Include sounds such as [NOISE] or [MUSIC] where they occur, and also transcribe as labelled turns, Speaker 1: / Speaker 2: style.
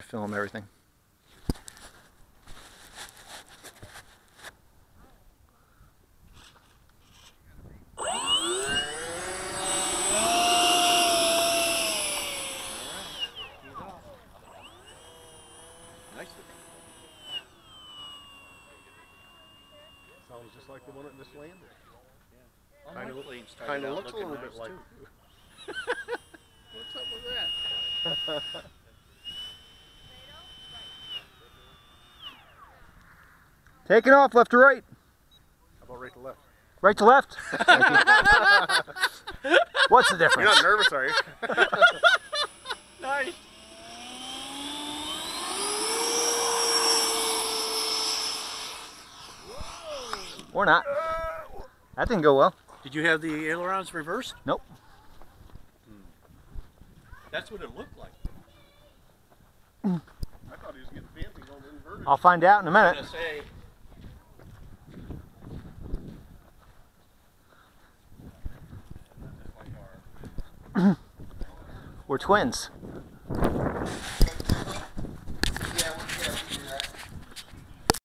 Speaker 1: Film everything.
Speaker 2: Sounds just like the one that just landed.
Speaker 3: All
Speaker 2: Kinda
Speaker 3: my
Speaker 2: look-
Speaker 3: planes started
Speaker 2: Kind of looks a
Speaker 3: looking
Speaker 2: little bit
Speaker 3: nice,
Speaker 2: like. [LAUGHS] [LAUGHS]
Speaker 3: What's up with that? [LAUGHS]
Speaker 1: Taking off left to right.
Speaker 2: How about right to left?
Speaker 1: Right to left. [LAUGHS] What's the difference?
Speaker 2: You're not nervous, are you? [LAUGHS]
Speaker 3: Nice.
Speaker 1: Or not. That didn't go well.
Speaker 3: Did you have the ailerons reversed?
Speaker 1: Nope. Hmm.
Speaker 3: That's what it looked like. Hmm.
Speaker 2: I thought he was getting fancy going inverted.
Speaker 1: I'll find out in a
Speaker 3: I'm
Speaker 1: minute. We're twins.